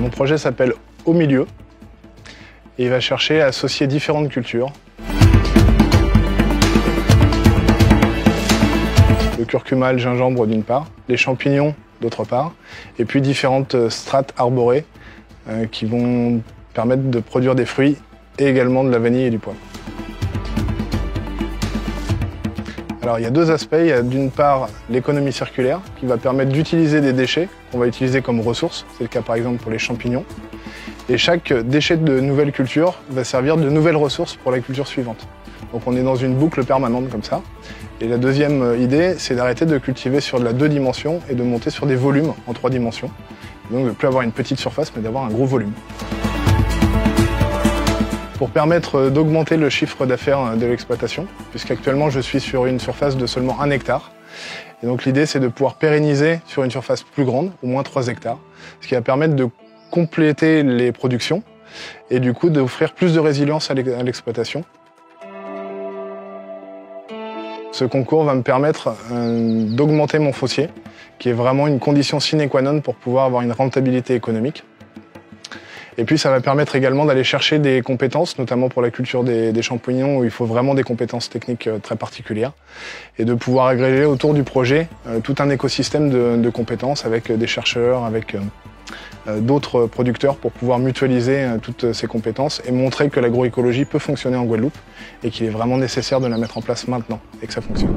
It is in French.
Mon projet s'appelle Au milieu et il va chercher à associer différentes cultures. Le curcuma, le gingembre d'une part, les champignons d'autre part, et puis différentes strates arborées euh, qui vont permettre de produire des fruits et également de la vanille et du poivre. Alors il y a deux aspects. Il y a d'une part l'économie circulaire qui va permettre d'utiliser des déchets qu'on va utiliser comme ressources. C'est le cas par exemple pour les champignons. Et chaque déchet de nouvelle culture va servir de nouvelles ressources pour la culture suivante. Donc on est dans une boucle permanente comme ça. Et la deuxième euh, idée, c'est d'arrêter de cultiver sur de la deux dimensions et de monter sur des volumes en trois dimensions. Donc de ne plus avoir une petite surface, mais d'avoir un gros volume. Pour permettre euh, d'augmenter le chiffre d'affaires euh, de l'exploitation, puisqu'actuellement je suis sur une surface de seulement un hectare. Et donc l'idée c'est de pouvoir pérenniser sur une surface plus grande, au moins 3 hectares, ce qui va permettre de compléter les productions et du coup d'offrir plus de résilience à l'exploitation. Ce concours va me permettre euh, d'augmenter mon foncier, qui est vraiment une condition sine qua non pour pouvoir avoir une rentabilité économique. Et puis ça va permettre également d'aller chercher des compétences, notamment pour la culture des, champignons où il faut vraiment des compétences techniques euh, très particulières, et de pouvoir agréger autour du projet euh, tout un écosystème de, compétences avec des chercheurs, avec euh, d'autres producteurs pour pouvoir mutualiser euh, toutes ces compétences et montrer que l'agroécologie peut fonctionner en Guadeloupe et qu'il est vraiment nécessaire de la mettre en place maintenant et que ça fonctionne.